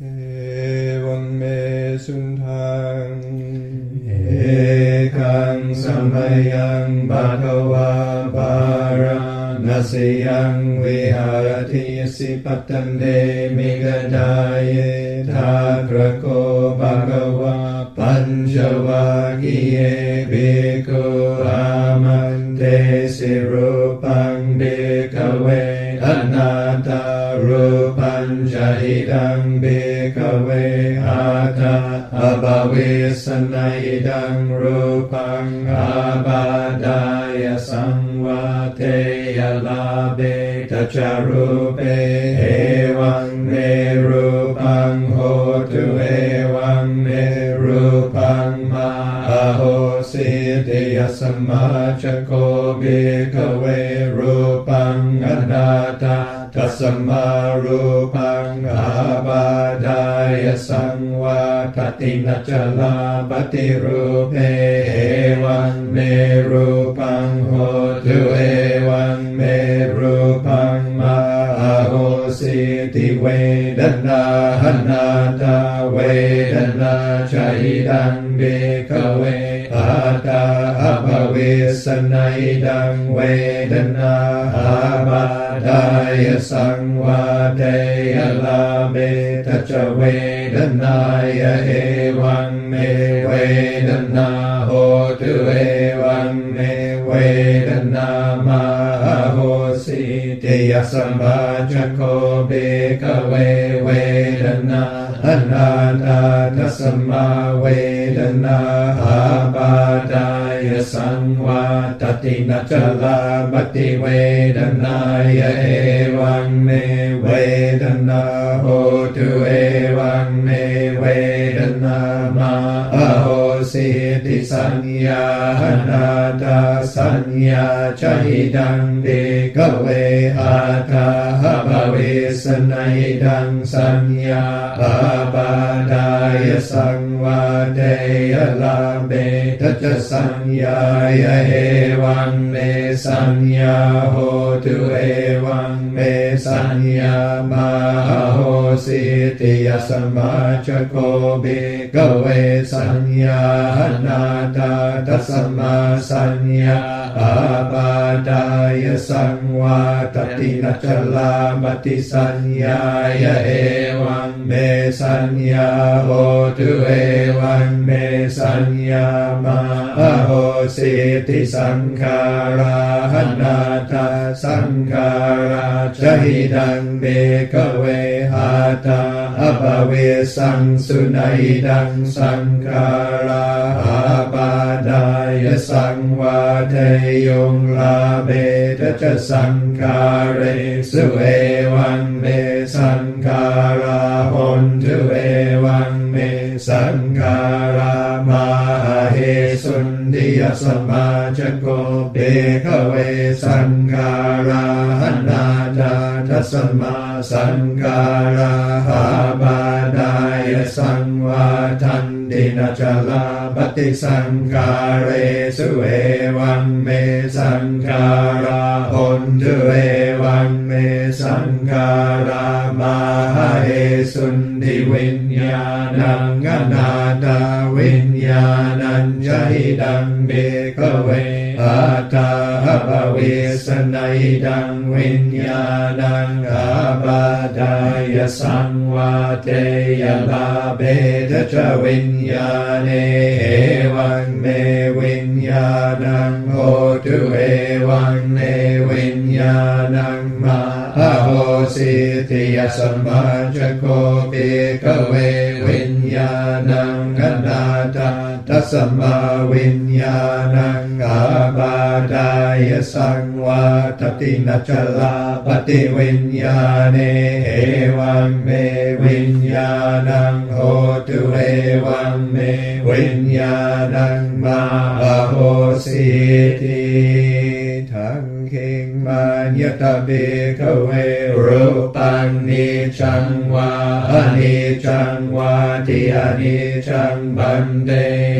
เอวังเมสุนทังเอกังสมัยยังบาทวาบารานัสยังวิหารติสิปัตตันเดมิกดายเยทากรโกภะคะวาปัญจวัคคีเยภิกขุอามันเตสิโร จหิดังเบกเวอาตาอบาเวสนัยดังรูปังอาบาดายสังวาเทยลาเบตจารูเปเอวังเมรูปังโหตุเอวังเมรูปังมาโหสิติยสมมาจโกเบกเวรูปังอนาตา ทัสมารูปังอาบาดายสังวาทตินัจลาปฏิรูปเอวังเมรูปังโหตุเอวังเมรูปังมาโหสิติเว na hân na ta ve đần na chai đăng bê ca ve a ta, a ba dai sang va te a la ta cha ve đần ya e vang me ve đần ho tu e vang me ve đần ma ho si te ya sam ba cha ko bê ca นาอนาตาทัสมาเวดนาอาปาดายสังวาตตินัจลาบติเวดนายเอวังเมเวดนาโหตุเอวังเมเวดนามาโหสิติสัญญานาตาสัญญาใจดังเด กเวอาตาหภเวสนัยดังสัญญาอาปาดายสังวาเทยลาเบตจะสัญญายเอวังเมสัญญาโหตุเอวังเมสัญญามาโหสิติยสมาจโกเบกเวสัญ ญานาตาทัสมาสัญญาอาปาดายสังวาตตินัจลาบติสัญญายเอวังเมสัญญาโหตุเอวังเมสัญญามาโหสิติสังขาราหนาตาสังขาราชหิดังเบกเวหาตา อภเวสังสุนัยดังสังขาราอาปาดายสังวาเทยงลาเบตจะสังขาเรสุเอวังเมสังขาราหนตุเอวังเมสังขารามาเหสุนทิยสมาจโกเบกเวสังขารา ทัสมาสังการาหาบาดายสังวาทันตินาจลาปฏิสังกาเรสุเอวังเมสังการาหนตุเอวังเมสังการา สุนทิวิญญาณังอนาตาวิญญาณัญจหิดังเบกเวอาตาภเวสนัยดังวิญญาณังอาบาดายสังวาเตยลาเบตจวิญญาเนเอวังเมวิญญาณังโหตุเอวังเนวิญญาณังมาโห สิติยสมมาจโกเบกเววิญญาณังอนาตาทัสมาวิญญาณังอาบาดายสังวาตตินัจลาปฏิวิญญาเนเอวังเมวิญญาณังโหตุเอวังเมวิญญาณังมาโหสิติทังคิงมายตะเบกเว รูปังนิจังวาอนิจังวาทิอนิจังบันเต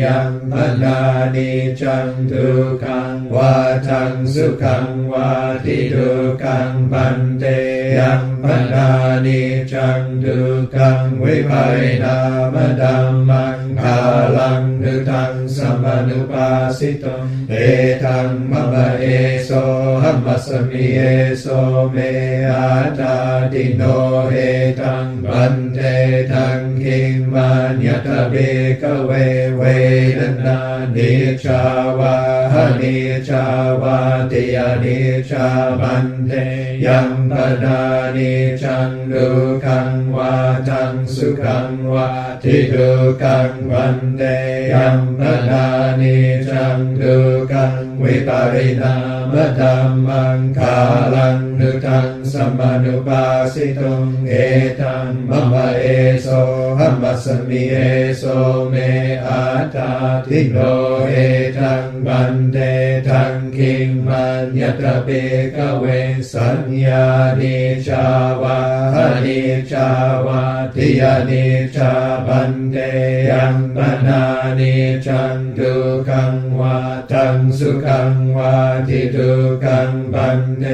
ยังบันานิจังทุกังวาทังสุขังวาทิทุกังบันเตยังปัญานิจังดุขังวิภัยนามดัมมัง คาลังดุทังสัมปนุปาสิตงเอทังมะมะเอโสหัมมัสมิเอโสเมอาตาติโนเอทังบันเททังคิงมันยตเบกเวเวดนานิชาวาหนิชาวาติยานิชาบันเทยังปดานิจังดุขังวาทังสุขังวาทิดุขังบันเทยังปดานิจังดุขัง วิปาริณามดัมมังคาลังนุทังสัมมานุปาสิตุงเอตังมะมะเอโสหัมมัสมิเอโสเมอาตาทิโนเอตังบันเตทังคิงมันยตระเปกเวสัญญานิชาวาหนิชาวาติยานิชาบันเตยังปนานิจังดุขังวาทังสุขั ขงวาทิดุขังบันเต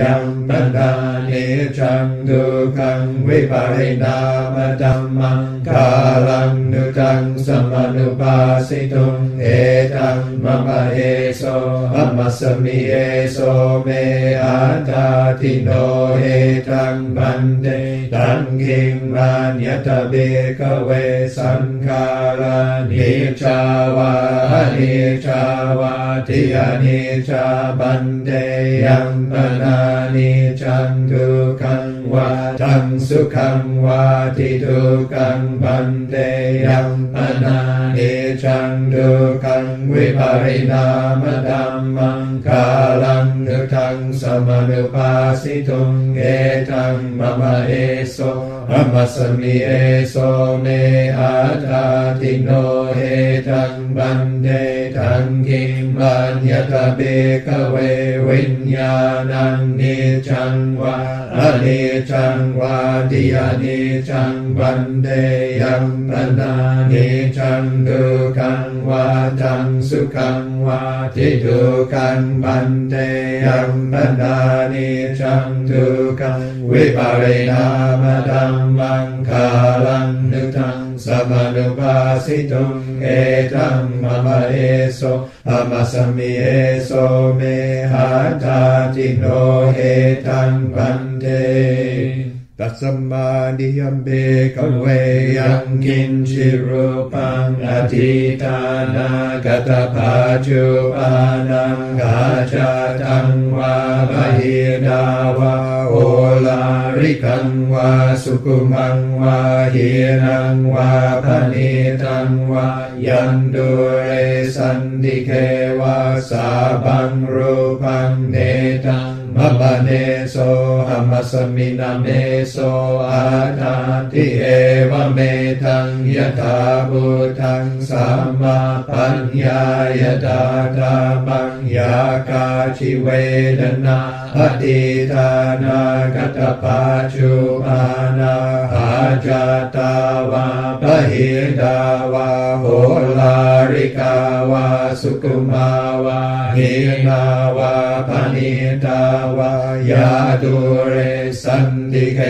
ยังปนานิจังดุขังวิปริณามดัมมังคาลังนุตังสัมมานุปาสิตุงเอตังมะมะเอโสอัมมัสมิเอโสเมอาตาติโนเอตังบันเตตังคิงมันยตเบกเวสังคารานิชาวานิชาวา ติยานิชาบันเตยังปนานิจังดุขังวาทังสุขังวาทิดุขังบันเตยังปนานิจังดุขังวิปริณามดัมมังคาลังนุทังสมนุปาสิตุงเอตังมะมะเอโส หัมมัสมิเอโสเมอาตาติโนเอตังบันเดทังคิมบัญญตเบกเววิญญาณังนิจังวาอนิจังวาติยานิจังบันเดยังปนานิจังดุขัง วาทังสุขังวาทิดุขังบันเดยังปนานิจังดุขังวิปาริณามดัมมังคาลังนุทังสัมนุปาสิตุงเอตังมะมะเอโสอามาสมิเอโสเมหาตาติโนเอตังบันเต ตัสสมาดิยมเบกเวยังกินชิรูปังอธิตานากตภาจุปานังกาจตังวาบหิดาวาโอลาริกังวาสุกุมังวาหิรังวาพนิตังวายันดุเรสันติเควาสาบังรูปังเนตั งมะปะเนโสหัมมัสมินาเมโสอาตาติเอวะเมทังยะถาบุทังสัมมาปัญญายตาตาปัญญากาชิเวดนาอติทานากตปาจุมานาหาจตาวาปะหิดาวาโหลา ริกาวาสุกุมาวาหินาวาปณิตาวายาตุเรสัน ติเค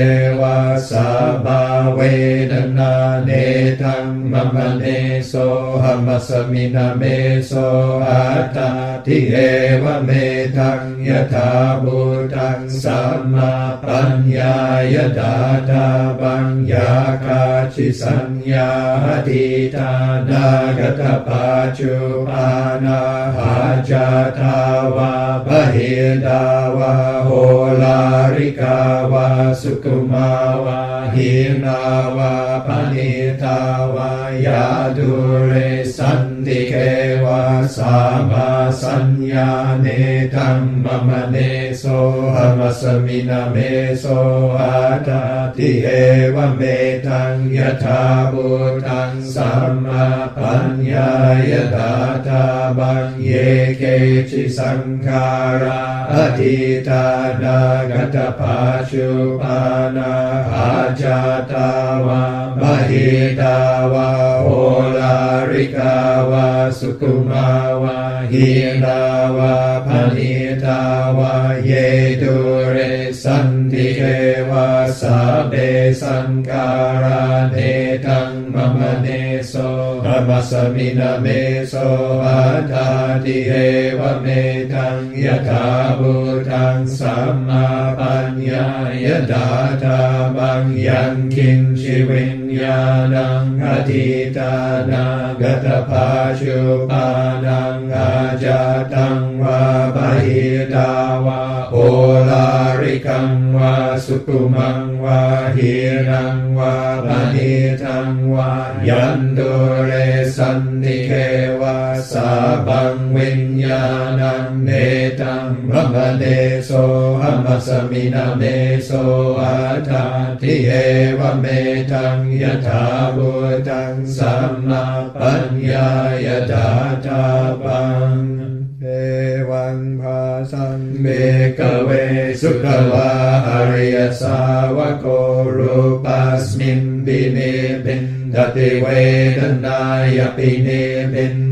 วาสาบาเวดนาเนทังมะมะเนโสหัมมัสมินาเมโสอาตาทิเอวะเมทังยะถาบุตังสัมมาปัญญายตาตาบัญญาคาชิสัญญาทิตานากตปาจุปานาหาจาทาวาปะหิดาวาโหลาริกาวาสุกุมาวาหินาวาปณิตาวายาดุเรสันติเควาสามา संज्ञा नेतं मम नेसोऽहमसमिन मे सोऽहति एवमेतं यथा भूतं सम्मपन्यायदाता भङ्गे केचि सङ्कारा अतीतानागतपाशुपाना आजाता वा महिता वा ओलारिका वा सुकुमा หิตาวาโอลาริกาวาสุกุมาวาหินาวาพนิตาวาเยตุเรสันติเทวาสาเบสังการาเนตังมมเนโสธรรมสมินาเมโสอัตตาติเอวเมตังยถาบูตังสัมมา ญญายดาตาบังยังคินชิวิญญาณังอธิตานากตภาชุปานังอาจาตังวาปะหิตาวาโอลาริกังวาสุตุมังวาหิรังวาปะหิตังวายันตุเรสันติเขวาสาบังวิญญาณังเนตัง มะมะเนโสอัมมสมินาเมโสอัตถาทิเอวเมตังยะถาบุตังสัมมาปัญญายตาตาปังเอวังภาสังเมกเวสุขวาอริยสาวกโกรูปัสมินบิเนบินดติเวทนายปิเนบิน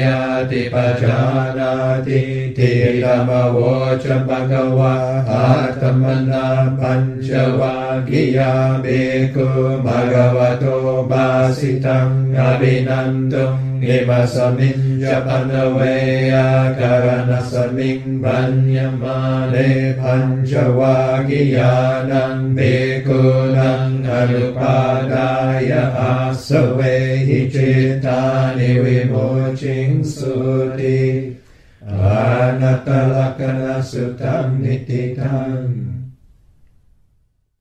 याति पजानाति तिलववोच भगवा भातमना पञ्चवागिया बेको भगवतो भासितम् अभिनन्दुम् समिञ्ज पनवैयाकरणसमिं भन्यमाने पञ्चवागियानं कुलं हल्पादाय आस चेतानि विमो จิงสุติอนัตตลกนัสุตังนิติตัง